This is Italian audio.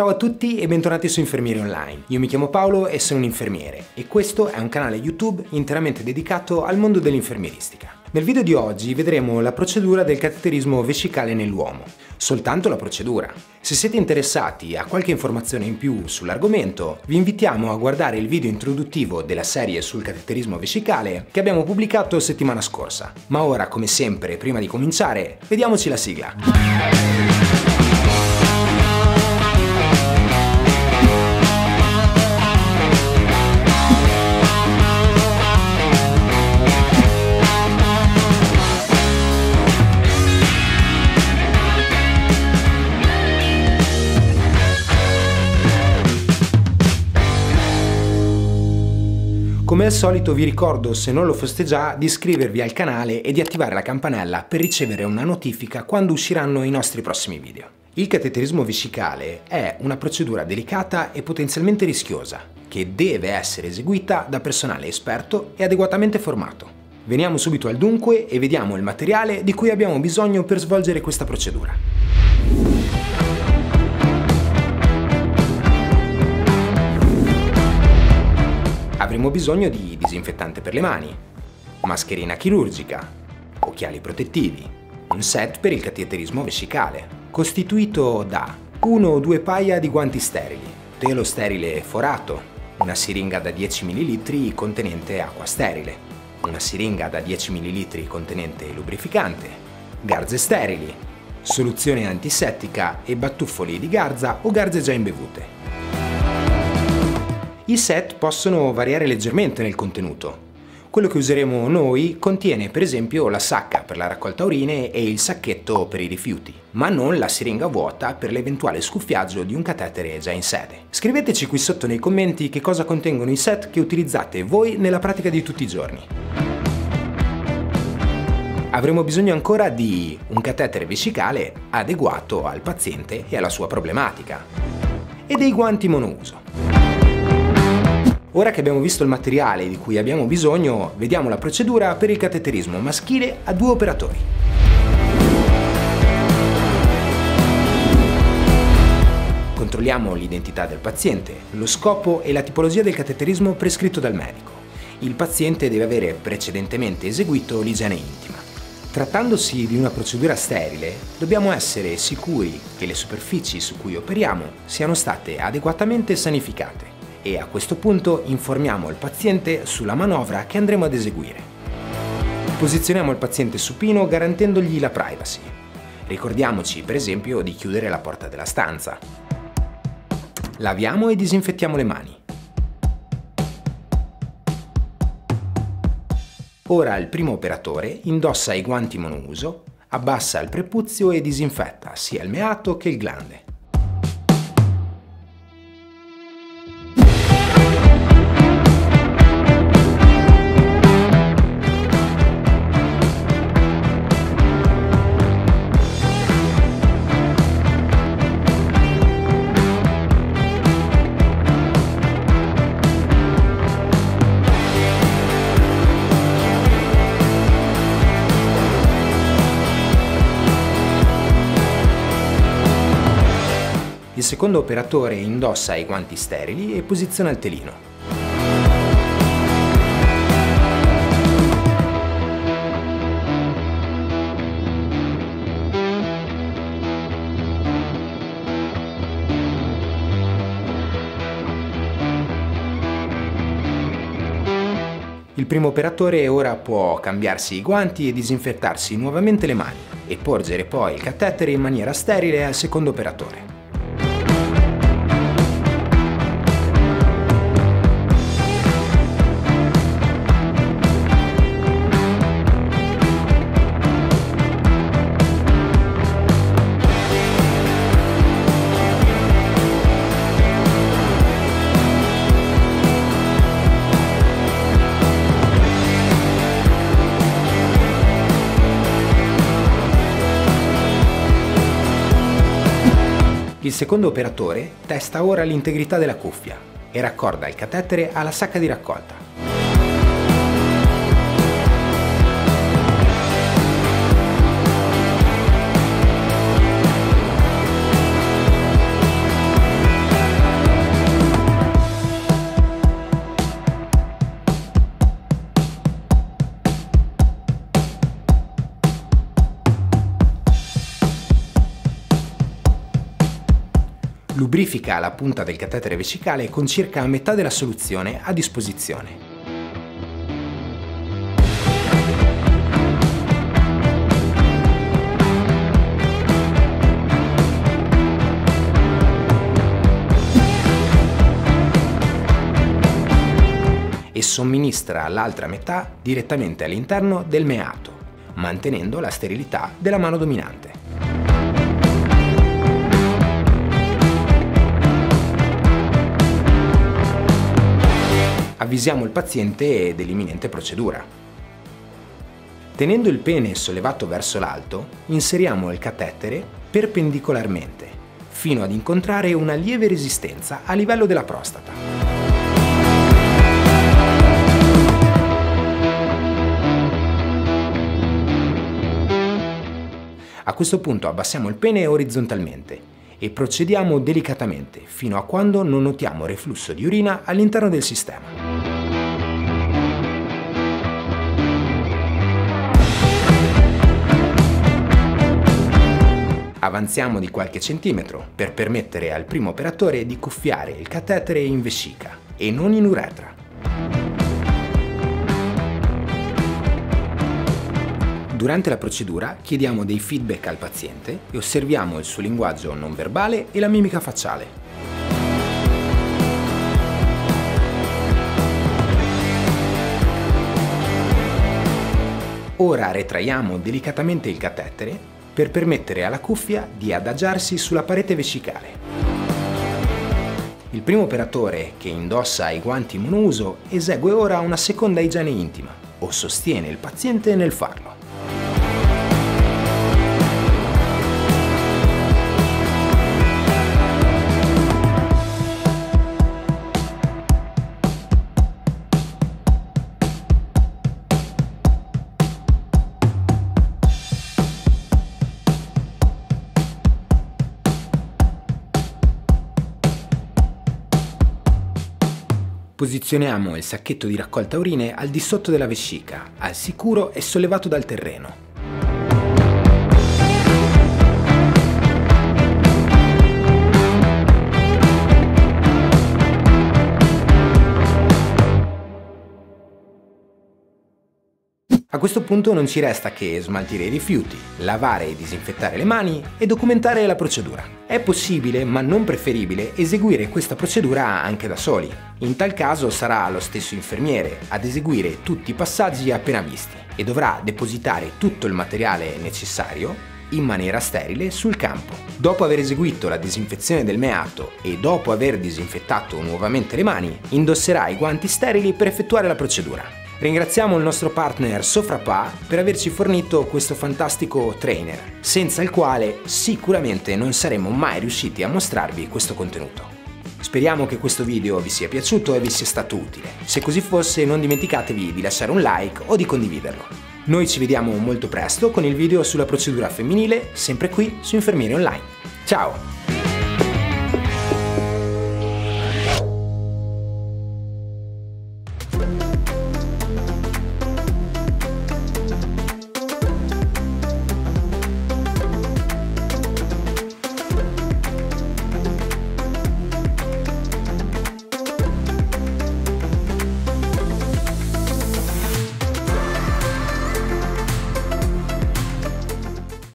Ciao a tutti e bentornati su Infermieri Online. Io mi chiamo Paolo e sono un infermiere e questo è un canale YouTube interamente dedicato al mondo dell'infermieristica. Nel video di oggi vedremo la procedura del cateterismo vescicale nell'uomo, soltanto la procedura. Se siete interessati a qualche informazione in più sull'argomento, vi invitiamo a guardare il video introduttivo della serie sul cateterismo vescicale che abbiamo pubblicato settimana scorsa. Ma ora, come sempre, prima di cominciare, vediamoci la sigla. Al solito vi ricordo, se non lo foste già, di iscrivervi al canale e di attivare la campanella per ricevere una notifica quando usciranno i nostri prossimi video. Il cateterismo vescicale è una procedura delicata e potenzialmente rischiosa, che deve essere eseguita da personale esperto e adeguatamente formato. Veniamo subito al dunque e vediamo il materiale di cui abbiamo bisogno per svolgere questa procedura. Avremo bisogno di disinfettante per le mani, mascherina chirurgica, occhiali protettivi, un set per il cateterismo vescicale, costituito da uno o due paia di guanti sterili, telo sterile forato, una siringa da 10 ml contenente acqua sterile, una siringa da 10 ml contenente lubrificante, garze sterili, soluzione antisettica e batuffoli di garza o garze già imbevute. I set possono variare leggermente nel contenuto. Quello che useremo noi contiene per esempio la sacca per la raccolta urine e il sacchetto per i rifiuti, ma non la siringa vuota per l'eventuale scuffiaggio di un catetere già in sede. Scriveteci qui sotto nei commenti che cosa contengono i set che utilizzate voi nella pratica di tutti i giorni. Avremo bisogno ancora di un catetere vescicale adeguato al paziente e alla sua problematica e dei guanti monouso. Ora che abbiamo visto il materiale di cui abbiamo bisogno, vediamo la procedura per il cateterismo maschile a due operatori. Controlliamo l'identità del paziente, lo scopo e la tipologia del cateterismo prescritto dal medico. Il paziente deve avere precedentemente eseguito l'igiene intima. Trattandosi di una procedura sterile, dobbiamo essere sicuri che le superfici su cui operiamo siano state adeguatamente sanificate e a questo punto informiamo il paziente sulla manovra che andremo ad eseguire. Posizioniamo il paziente supino garantendogli la privacy. Ricordiamoci per esempio di chiudere la porta della stanza. Laviamo e disinfettiamo le mani. Ora il primo operatore indossa i guanti monouso, abbassa il prepuzio e disinfetta sia il meato che il glande. Il secondo operatore indossa i guanti sterili e posiziona il telino. Il primo operatore ora può cambiarsi i guanti e disinfettarsi nuovamente le mani e porgere poi il catetere in maniera sterile al secondo operatore. Il secondo operatore testa ora l'integrità della cuffia e raccorda il catetere alla sacca di raccolta. Lubrifica la punta del catetere vescicale con circa metà della soluzione a disposizione. e somministra l'altra metà direttamente all'interno del meato, mantenendo la sterilità della mano dominante. Avvisiamo il paziente dell'imminente procedura. Tenendo il pene sollevato verso l'alto, inseriamo il catetere perpendicolarmente, fino ad incontrare una lieve resistenza a livello della prostata. A questo punto abbassiamo il pene orizzontalmente e procediamo delicatamente fino a quando non notiamo reflusso di urina all'interno del sistema. Avanziamo di qualche centimetro per permettere al primo operatore di cuffiare il catetere in vescica e non in uretra. Durante la procedura chiediamo dei feedback al paziente e osserviamo il suo linguaggio non verbale e la mimica facciale. Ora retraiamo delicatamente il catetere per permettere alla cuffia di adagiarsi sulla parete vescicale. Il primo operatore, che indossa i guanti monouso, esegue ora una seconda igiene intima o sostiene il paziente nel farlo. Posizioniamo il sacchetto di raccolta urine al di sotto della vescica, al sicuro e sollevato dal terreno. A questo punto non ci resta che smaltire i rifiuti, lavare e disinfettare le mani e documentare la procedura. È possibile, ma non preferibile, eseguire questa procedura anche da soli. In tal caso sarà lo stesso infermiere ad eseguire tutti i passaggi appena visti e dovrà depositare tutto il materiale necessario in maniera sterile sul campo. Dopo aver eseguito la disinfezione del meato e dopo aver disinfettato nuovamente le mani, indosserà i guanti sterili per effettuare la procedura. Ringraziamo il nostro partner Sofrapa per averci fornito questo fantastico trainer, senza il quale sicuramente non saremmo mai riusciti a mostrarvi questo contenuto. Speriamo che questo video vi sia piaciuto e vi sia stato utile. Se così fosse non dimenticatevi di lasciare un like o di condividerlo. Noi ci vediamo molto presto con il video sulla procedura femminile, sempre qui su Infermieri Online. Ciao!